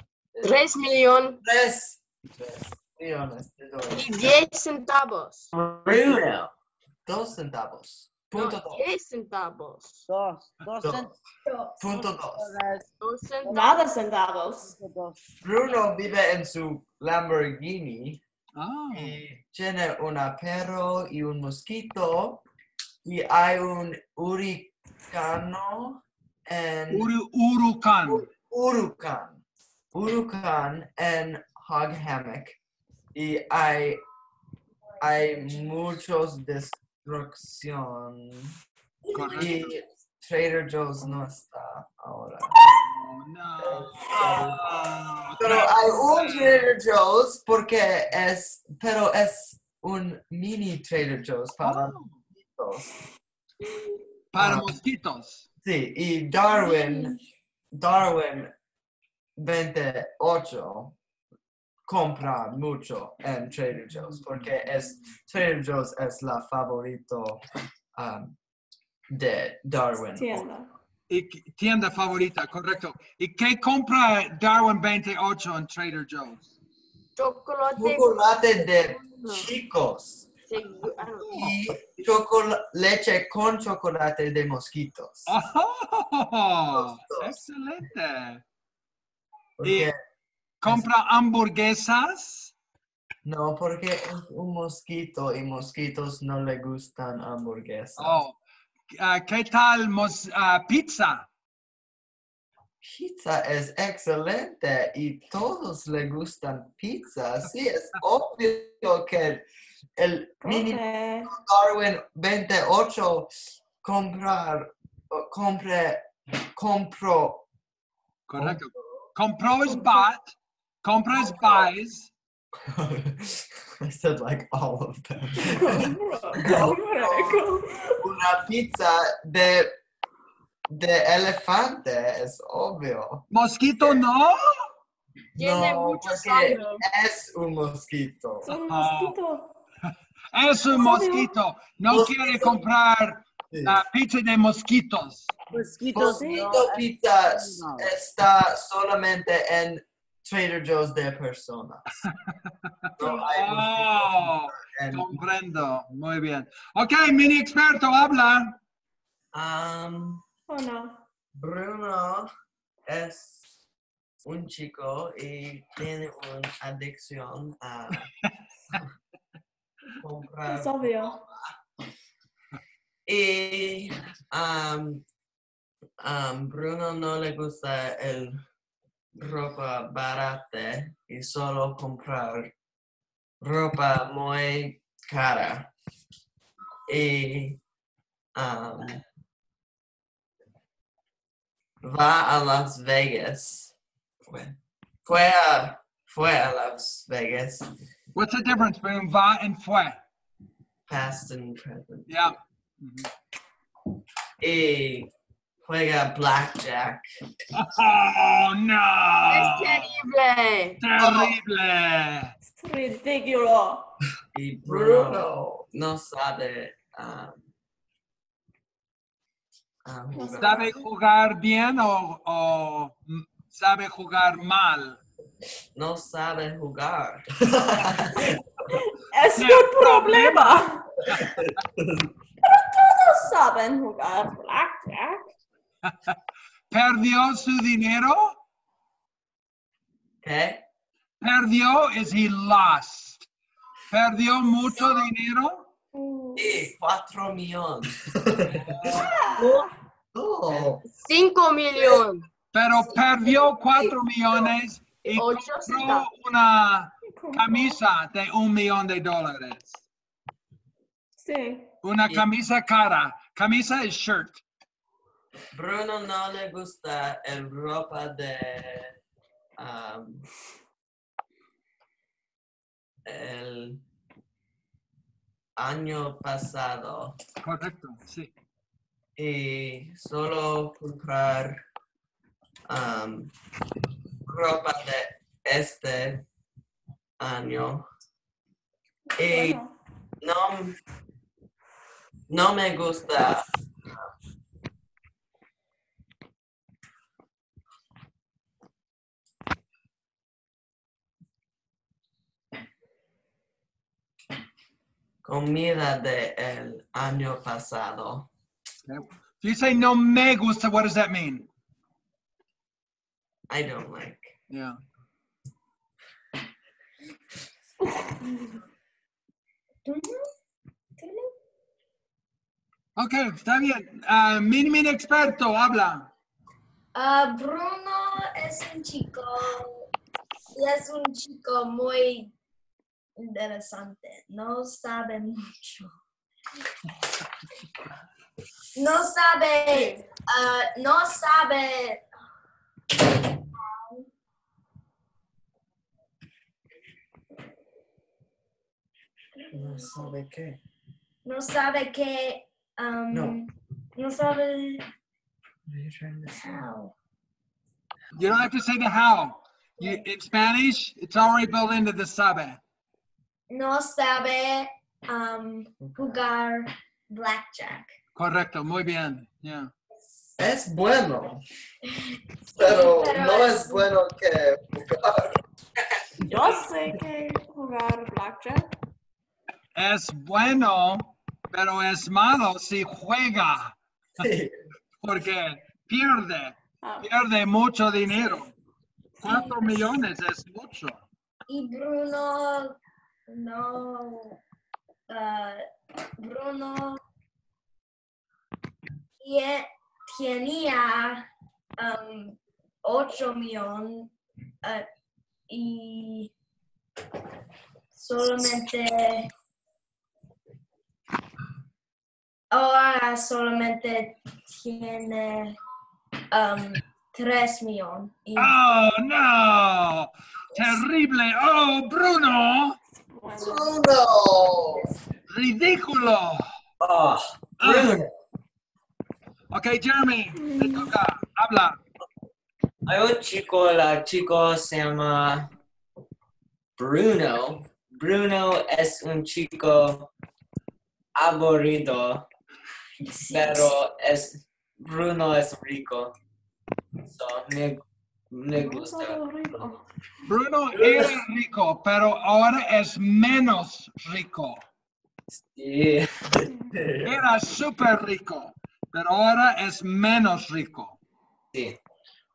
Tres millones Tres, tres. Y diez centavos. Bruno. Dos centavos. Punto No, dos. diez centavos. Dos, dos Dos. centavos. Punto dos. Dos centavos. Nada centavos. Bruno vive en su Lamborghini Ah, y tiene un perro y un mosquito y hay un huracano en Uru- Urucan. huracán. Huracán en Hog Hammock y hay, hay muchos destrucción y Trader Joe's no está ahora. Oh, no. Pero hay un Trader Joe's porque es, pero es un mini Trader Joe's para Oh, mosquitos. para Ah. mosquitos. Sí, y Darwin, Darwin 28 compra mucho en Trader Joe's porque es Trader Joe's es la favorito um, de Darwin. Tienda. Y tienda favorita, correcto. ¿Y qué compra Darwin 28 en Trader Joe's? Chocolate. Chocolate de chicos know. y leche con chocolate de mosquitos. ¡Oh! ¡Excelente! Porque- ¿Compra hamburguesas? no, porque es un mosquito y mosquitos no le gustan hamburguesas. Oh, ah, ¿Qué tal mos- ah, pizza? Pizza es excelente y todos le gustan pizza. Sí, es obvio que el mini Okay. Darwin 28 comprar, compre, compro. Correcto. Compró es bat, compra es buys, I said like all of them. Una pizza de, de elefante es obvio. mosquito no. Tiene No, mucho porque sangre. es un mosquito. Ah. Es un ¿En serio? mosquito. No Mosquito. quiere comprar Sí. ah, pizza de mosquitos. Mosquitos Mosquito no. pizza no. está solamente en Trader Joe's de personas. Oh, comprendo. Muy bien. Ok, mini experto, habla. Um, Oh no. Bruno es un chico y tiene una adicción a comprar Es obvio. Y um, um, Bruno no le gusta el ropa barata y solo comprar ropa muy cara. Y um, va a Las Vegas. Fue, fue a, fue a Las Vegas, What's the difference between va and fue? past and present. Yeah. Mhm. Y juega blackjack. Oh, no. Es terrible. Terrible. Es ridículo. Y Bruno no sabe um, um, jugar. ¿Sabe jugar bien o, o sabe jugar mal? No sabe jugar. Es tu problema. Pero todos saben jugar blackjack. ¿Perdió su dinero? ¿Qué? Perdió is he lost. ¿Perdió mucho dinero? Sí, cuatro millones. Oh, Cinco millones. Pero perdió cuatro millones y Ocho compró una camisa de un millón de dólares. Sí. Una camisa cara. Camisa es shirt. Bruno no le gusta el ropa de um, el año pasado Correcto, sí. y solo comprar um, ropa de este año y Bueno. no, no me gusta comida de el año pasado. If you say no me gusta, what does that mean? I don't like. Yeah. Ok, está bien. Ah, mini, mini experto, habla. Ah, Bruno es un chico y es un chico muy interesante. No sabe mucho. No sabe, ah, no sabe No sabe qué. No sabe que. Um, No. No sabe What are you trying to say? how. You don't have to say the how. You, in Spanish, it's already built into the sabe. No sabe um, jugar blackjack. Correcto, muy bien. Yeah. Es bueno, pero pero no es- es bueno que jugar. Yo sé que jugar blackjack. Es bueno, pero es malo si juega, Sí. porque pierde, Ah, pierde mucho dinero. Cuatro millones es mucho. Y Bruno. No. uh, Bruno. tenía um, 8 millones uh, y solamente ahora solamente tiene um, 3 millones. Oh, no. Terrible. Oh, Bruno. Bruno. Ridículo. Oh, Bruno. Ok, Jeremy, te toca. Habla. Hay un chico, la chico se llama Bruno. Bruno es un chico aburrido, pero es Bruno es rico. So, me, me No gusta. sabe rico. Bruno era rico, pero ahora es menos rico. Sí. Era súper rico, pero ahora es menos rico. Sí.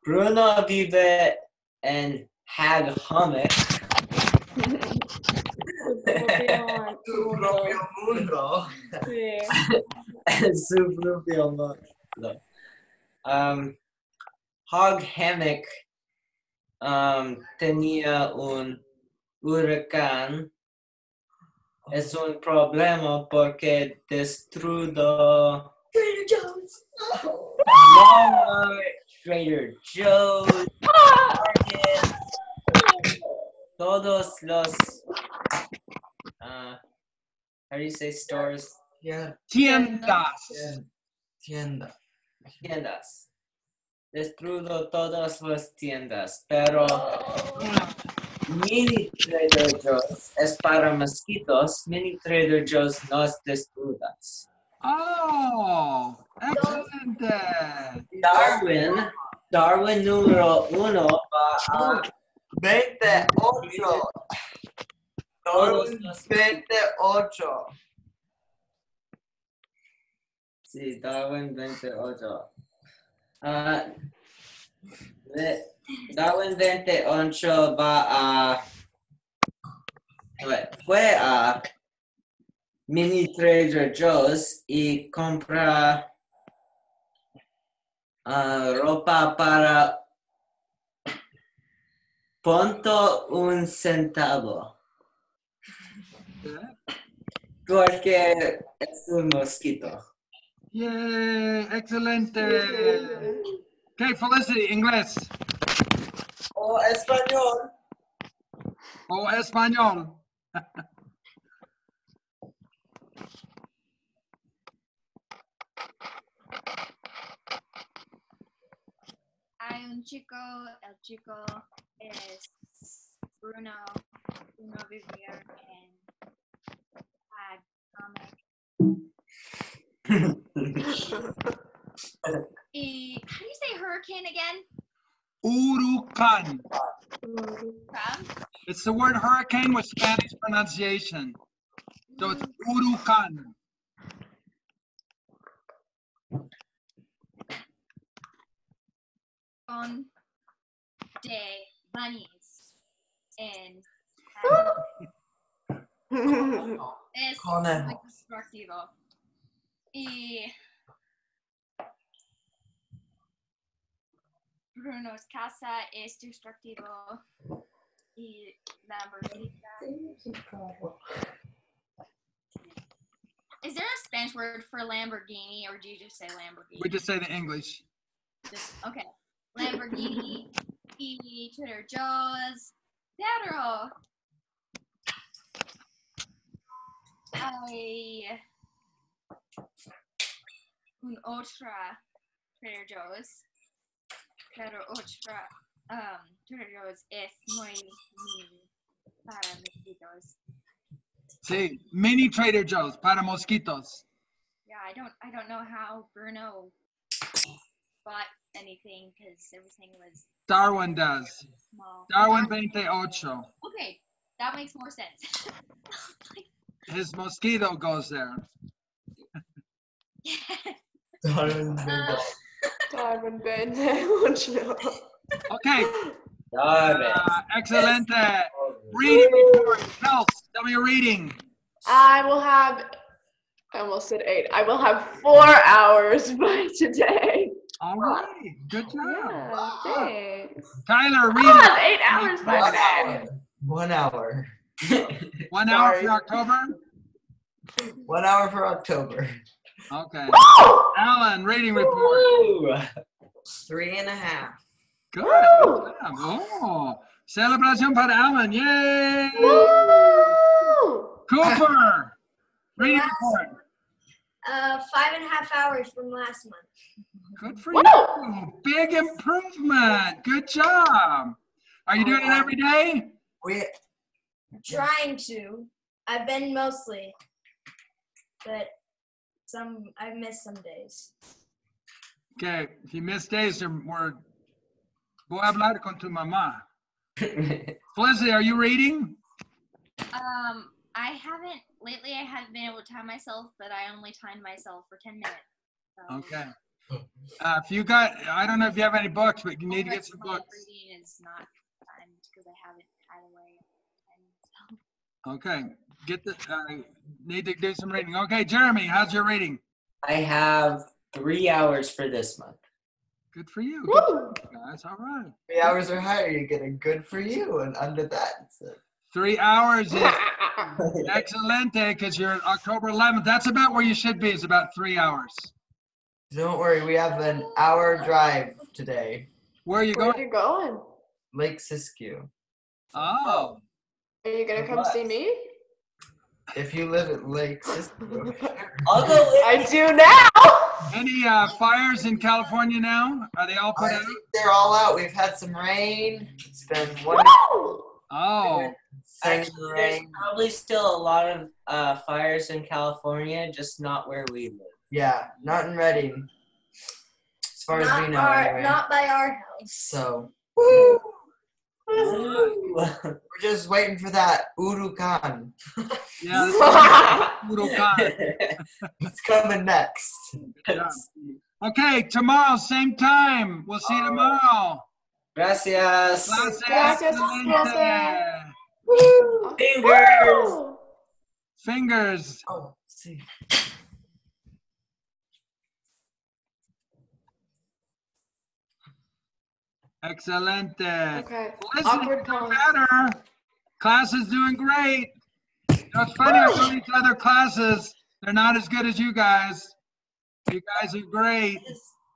Bruno vive en Hag Hummock. Su propio Tu mundo. Sí. en su propio mundo. Um, Hog Hammock um, tenía un huracán. Es un problema porque destruyó Trader Joe's. Walmart, Trader Joe's, Target, todos los uh, how do you say stores? Yeah, Tiendas. tienda. tiendas. Destruyó todas las tiendas, pero Mini Trader Joe's es para mosquitos. Mini Trader Joe's no es destruidas. Oh, excelente. Darwin, Darwin número uno va a 28. todos Darwin los 28. Sí, Darwin 28. Ah, de- Darwin 28 va a. fue- a Mini Trader Joe's y compra ah, ropa para punto un centavo. Porque es un mosquito. Yeah, excellent. Okay, Felicity, inglés O español. o español. Hay un chico, el chico es Bruno. Bruno vivía en Ag Comic. Y, how do you say hurricane again? Urucan. From? It's the word hurricane with Spanish pronunciation. So it's Urucan. Con de bunnies en es Conejos. muy destructivo. Y Bruno's casa es destructivo y Lamborghini. Is there a Spanish word for Lamborghini or do you just say Lamborghini? We just say the English. Just, okay. Lamborghini y Trader Joe's. Pero hay un otra Trader Joe's. Pero otra um, Trader Joe's es muy para mosquitos. Sí, mini Trader Joe's para mosquitos. Yeah, I don't I don't know how Bruno bought anything because everything was Darwin does. small. Darwin 28. Okay, that makes more sense. His mosquito goes there. Darwin, Uh, Darwin Ben. Okay, Darwin. uh, excelente. Reading report. Kels, tell me your reading. I will have, I almost said eight. I will have four hours by today. All right, good job. Yeah, thanks. Tyler, I'll have eight hours by One today. hour. One hour. One hour for October? One hour for October. Okay. Woo! Alan, reading report. Woo! Three and a half. Good. good job. Oh, celebración para Alan. Yay! Woo! Cooper, reading report. Uh, five and a half hours from last month. Good for Woo! you. Big improvement. Good job. Are you doing it every day? We Trying to. I've been mostly, but some I've missed some days. Okay, if you miss days, then we're. Voy a hablar con tu mamá. Felicity, are you reading? um, I haven't lately. I haven't been able to time myself, but I only timed myself for ten minutes. So Okay. Uh, if you got, I don't know if you have any books, but you need to get some of my books. Reading is not timed because I haven't had away. And so. Okay, get the, uh, need to do some reading. Okay, Jeremy, how's your reading? I have three hours for this month. Good for you. Good Woo! guys, all right. three hours or higher, you get a good for you, and under that, it's a Three hours is excelente because you're October 11th. That's about where you should be. It's about three hours. Don't worry, we have an hour drive today. Where are you Where are you going? Lake Siskiyou. Oh, Are you gonna come see me? If you live at Lake Siskiyou, I'll go with I do now. any uh, fires in California now? Are they all put I out? think they're all out. We've had some rain. It's been wonderful. Woo! Oh, Sang Actually, the there's rain. probably still a lot of uh, fires in California, just not where we live. Yeah, not in Reading. As far as not, we know, our, anyway. not by our house. So Woo! We're just waiting for that Urukan. yeah. Urukan. It's coming next. Yeah. Okay, tomorrow, same time. We'll see you tomorrow. Gracias. Clase Gracias, excelente. Woo! Fingers. Woo! Fingers. Oh, see. Excelente. Okay. Listen, Awkward do pause. better. Class is doing great. You know, it's funny, I go to these other classes. They're not as good as you guys. You guys are great.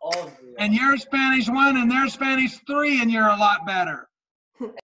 All And you're Spanish one and they're Spanish three and you're a lot better.